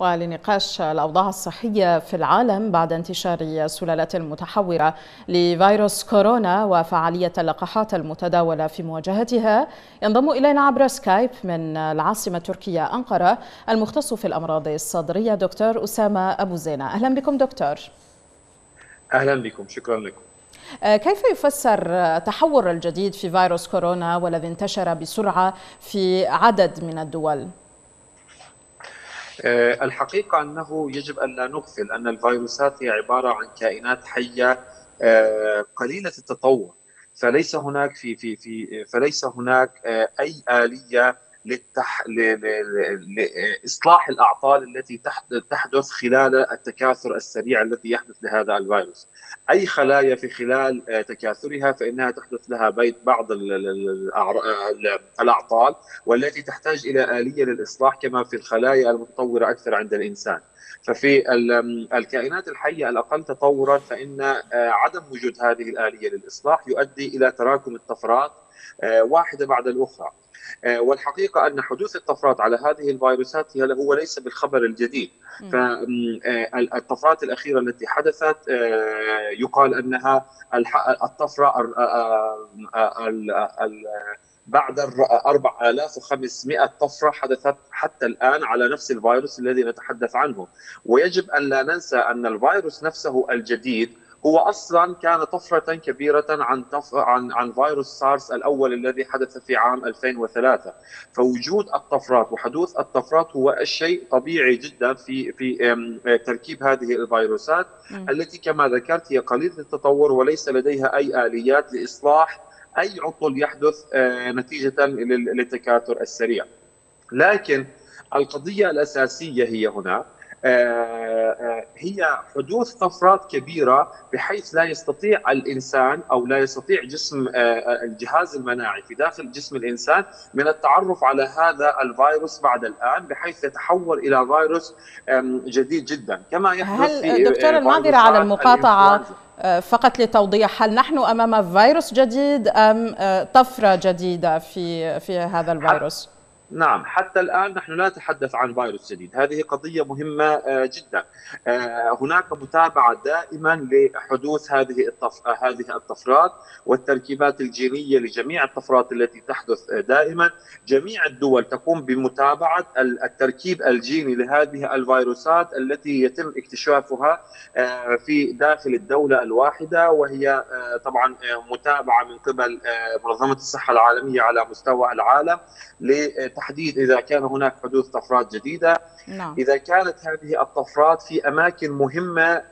ولنقاش الأوضاع الصحية في العالم بعد انتشار سلالات المتحورة لفيروس كورونا وفعالية اللقاحات المتداولة في مواجهتها ينضم إلينا عبر سكايب من العاصمة التركية أنقرة المختص في الأمراض الصدرية دكتور أسامة أبو زينة. أهلا بكم دكتور. أهلا بكم شكرا لكم. كيف يفسر تحور الجديد في فيروس كورونا والذي انتشر بسرعة في عدد من الدول؟ الحقيقة أنه يجب أن لا نغفل أن الفيروسات هي عبارة عن كائنات حية قليلة التطور. فليس هناك في في في فليس هناك أي آلية للتح... ل... ل... لإصلاح الأعطال التي تحدث خلال التكاثر السريع الذي يحدث لهذا الفيروس. أي خلايا في خلال تكاثرها فإنها تحدث لها بعض الأعطال والتي تحتاج إلى آلية للإصلاح كما في الخلايا المتطورة أكثر عند الإنسان. ففي الكائنات الحية الأقل تطورا فإن عدم وجود هذه الآلية للإصلاح يؤدي إلى تراكم الطفرات واحدة بعد الأخرى. والحقيقة أن حدوث الطفرات على هذه الفيروسات هو ليس بالخبر الجديد. فالطفرات الأخيرة التي حدثت يقال أنها الطفرة بعد 4500 طفرة حدثت حتى الآن على نفس الفيروس الذي نتحدث عنه. ويجب أن لا ننسى أن الفيروس نفسه الجديد هو أصلا كان طفرة كبيرة عن طف... عن عن فيروس سارس الأول الذي حدث في عام 2003 فوجود الطفرات وحدوث الطفرات هو الشيء طبيعي جدا في في تركيب هذه الفيروسات. م. التي كما ذكرت هي قليله التطور وليس لديها أي آليات لإصلاح أي عطل يحدث نتيجة للتكاثر السريع. لكن القضية الأساسية هي هنا هي حدوث طفرات كبيرة بحيث لا يستطيع الإنسان أو لا يستطيع جسم الجهاز المناعي في داخل جسم الإنسان من التعرف على هذا الفيروس بعد الآن بحيث يتحول إلى فيروس جديد جدا كما يحدث هل دكتور المعذرة على المقاطعة فقط لتوضيح هل نحن أمام فيروس جديد أم طفرة جديدة في في هذا الفيروس؟ نعم حتى الآن نحن لا نتحدث عن فيروس جديد. هذه قضية مهمة جدا. هناك متابعة دائما لحدوث هذه الطف... هذه الطفرات والتركيبات الجينية لجميع الطفرات التي تحدث دائما. جميع الدول تقوم بمتابعة التركيب الجيني لهذه الفيروسات التي يتم اكتشافها في داخل الدولة الواحدة وهي طبعا متابعة من قبل منظمة الصحة العالمية على مستوى العالم تحديد إذا كان هناك حدوث طفرات جديدة نعم. إذا كانت هذه الطفرات في أماكن مهمة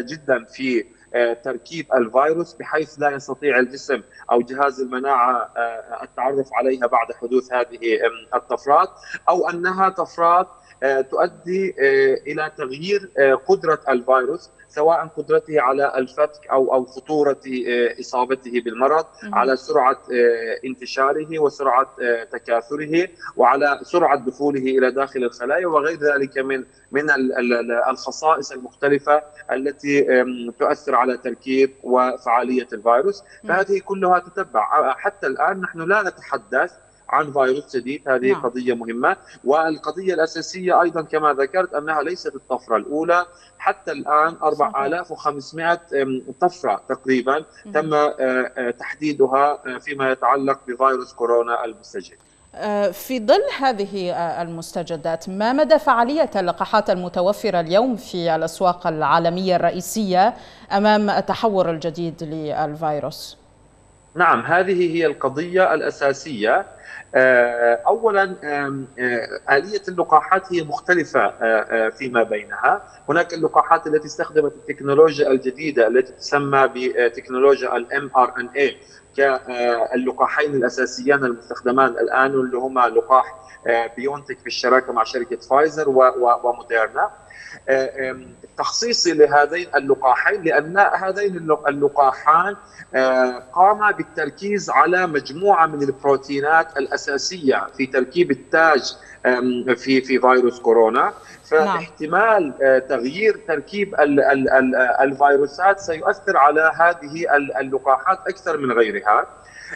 جدا في تركيب الفيروس بحيث لا يستطيع الجسم أو جهاز المناعة التعرف عليها بعد حدوث هذه الطفرات أو أنها طفرات تؤدي إلى تغيير قدرة الفيروس سواء قدرته على الفتك أو أو خطورة إصابته بالمرض على سرعة انتشاره وسرعة تكاثره وعلى سرعة دخوله إلى داخل الخلايا وغير ذلك من من الخصائص المختلفة التي تؤثر على تركيب وفعالية الفيروس. فهذه كلها تتبع. حتى الآن نحن لا نتحدث عن فيروس جديد. هذه نعم. قضية مهمة. والقضية الأساسية أيضا كما ذكرت أنها ليست الطفرة الأولى. حتى الآن 4500 طفرة تقريبا تم تحديدها فيما يتعلق بفيروس كورونا المستجد. في ظل هذه المستجدات ما مدى فعالية اللقاحات المتوفرة اليوم في الأسواق العالمية الرئيسية أمام التحور الجديد للفيروس؟ نعم هذه هي القضية الأساسية. اولا آلية اللقاحات هي مختلفة فيما بينها، هناك اللقاحات التي استخدمت التكنولوجيا الجديدة التي تسمى بتكنولوجيا ال mRNA كاللقاحين الاساسيان المستخدمان الآن اللي هما لقاح بيونتك بالشراكه مع شركة فايزر وموديرنا. تخصيصي لهذين اللقاحين لأن هذين اللقاحان قام بالتركيز على مجموعة من البروتينات الأساسية في تركيب التاج في في فيروس كورونا. فاحتمال تغيير تركيب الفيروسات سيؤثر على هذه اللقاحات أكثر من غيرها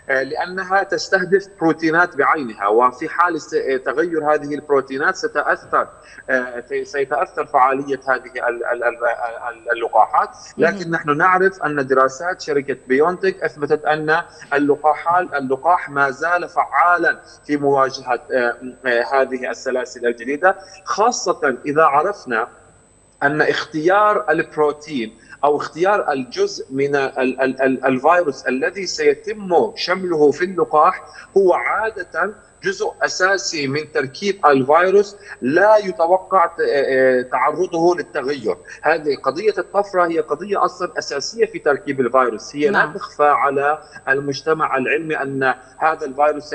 لأنها تستهدف بروتينات بعينها وفي حال تغير هذه البروتينات ستأثر سيتأثر فعالية هذه اللقاحات. لكن نحن نعرف أن دراسات شركة بيونتك أثبتت أن اللقاحات اللقاح ما زال فعالا في مواجهة هذه السلاسل الجديدة خاصة إذا عرفنا أن اختيار البروتين أو اختيار الجزء من الفيروس الذي سيتم شمله في اللقاح هو عادة جزء أساسي من تركيب الفيروس لا يتوقع تعرضه للتغير، هذه قضية الطفرة هي قضية أصلا أساسية في تركيب الفيروس، هي نعم. لا تخفى على المجتمع العلمي أن هذا الفيروس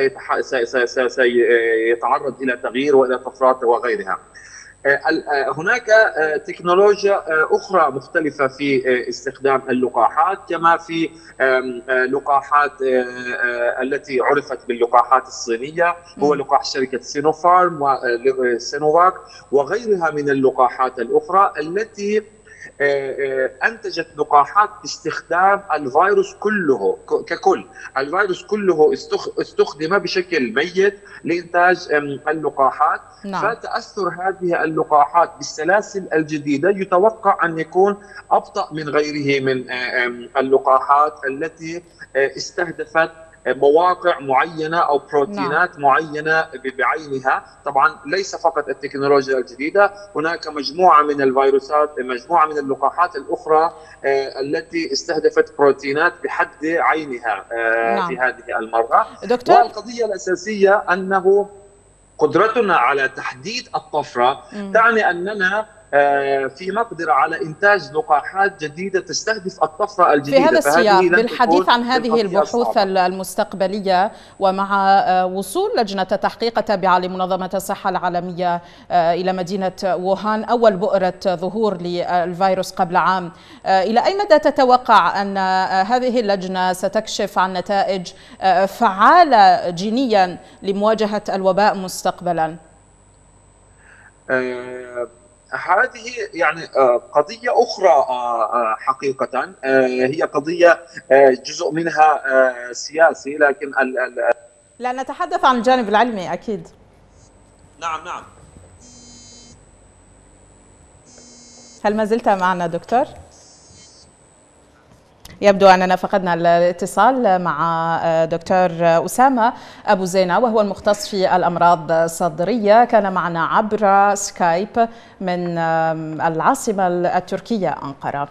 سيتعرض إلى تغيير وإلى طفرات وغيرها. هناك تكنولوجيا أخرى مختلفة في استخدام اللقاحات كما في لقاحات التي عرفت باللقاحات الصينية. هو لقاح شركة سينوفارم وسينوفاك وغيرها من اللقاحات الأخرى التي أنتجت لقاحات باستخدام الفيروس كله ككل، الفيروس كله استخدم بشكل ميت لإنتاج اللقاحات. نعم. فتأثر هذه اللقاحات بالسلاسل الجديدة. يتوقع أن يكون أبطأ من غيره من اللقاحات التي استهدفت مواقع معينة أو بروتينات نعم. معينه بعينها طبعا ليس فقط التكنولوجيا الجديدة هناك مجموعة من الفيروسات مجموعة من اللقاحات الأخرى التي استهدفت بروتينات بحد عينها نعم. في هذه المرة دكتور والقضية الأساسية أنه قدرتنا على تحديد الطفرة م. تعني أننا آه، في مقدرة على إنتاج لقاحات جديدة تستهدف الطفرة الجديدة في هذا السياق بالحديث عن هذه البحوث المستقبلية ومع آه، وصول لجنة التحقيق التابعة لمنظمة الصحة العالمية آه، إلى مدينة ووهان أول بؤرة ظهور للفيروس قبل عام. إلى أي مدى تتوقع أن هذه اللجنة ستكشف عن نتائج فعالة جينيا لمواجهة الوباء مستقبلا؟ هذه يعني آه، قضية أخرى آه، آه، حقيقة هي قضية جزء منها سياسي لكن لا نتحدث عن الجانب العلمي أكيد نعم نعم هل ما زلت معنا دكتور؟ يبدو أننا فقدنا الاتصال مع آه، دكتور أسامة أبو زينة وهو المختص في الأمراض الصدرية. كان معنا عبر سكايب من العاصمة التركية أنقرة.